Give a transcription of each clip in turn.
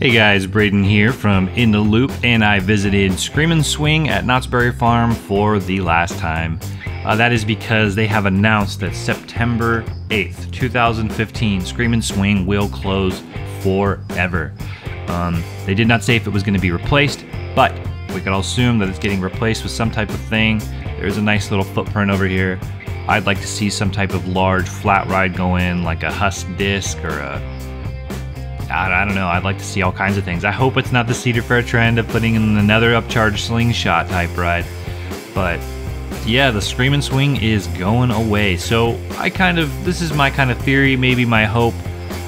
Hey guys, Braden here from In the Loop, and I visited Screamin' Swing at Knott's Berry Farm for the last time. Uh, that is because they have announced that September 8th, 2015, Screamin' Swing will close forever. Um, they did not say if it was going to be replaced, but we could all assume that it's getting replaced with some type of thing. There's a nice little footprint over here. I'd like to see some type of large flat ride go in, like a Husk disc or a I, I don't know. I'd like to see all kinds of things. I hope it's not the Cedar Fair trend of putting in another upcharge slingshot type ride. But yeah, the Screamin' Swing is going away. So I kind of, this is my kind of theory, maybe my hope,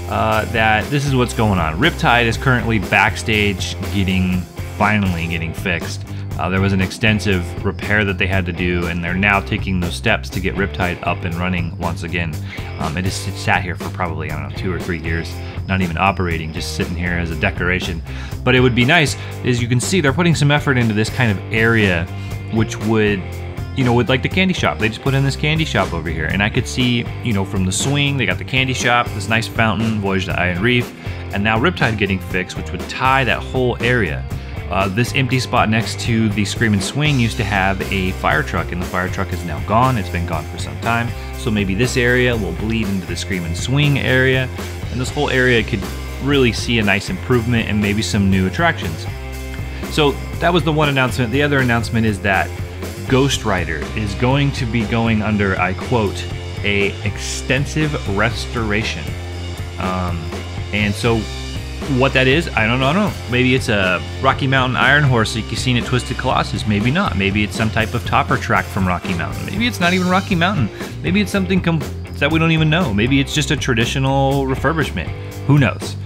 uh, that this is what's going on. Riptide is currently backstage getting, finally getting fixed. Uh, there was an extensive repair that they had to do, and they're now taking those steps to get Riptide up and running once again. Um, it has sat here for probably, I don't know, two or three years, not even operating, just sitting here as a decoration. But it would be nice, as you can see, they're putting some effort into this kind of area, which would you know, with like the candy shop. They just put in this candy shop over here. And I could see, you know, from the swing, they got the candy shop, this nice fountain, Voyage to Iron Reef, and now Riptide getting fixed, which would tie that whole area. Uh, this empty spot next to the Screamin' Swing used to have a fire truck, and the fire truck is now gone. It's been gone for some time. So maybe this area will bleed into the Screamin' Swing area, and this whole area could really see a nice improvement and maybe some new attractions. So that was the one announcement. The other announcement is that Ghost Rider is going to be going under, I quote, a extensive restoration. Um, and so what that is, I don't know. I don't know. Maybe it's a Rocky Mountain Iron Horse like you've seen at Twisted Colossus. Maybe not. Maybe it's some type of topper track from Rocky Mountain. Maybe it's not even Rocky Mountain. Maybe it's something that we don't even know. Maybe it's just a traditional refurbishment. Who knows?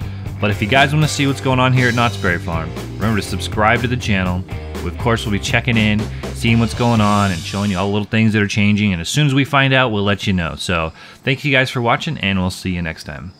But if you guys want to see what's going on here at Knott's Berry Farm, remember to subscribe to the channel. We, of course, we'll be checking in, seeing what's going on, and showing you all the little things that are changing. And as soon as we find out, we'll let you know. So thank you guys for watching, and we'll see you next time.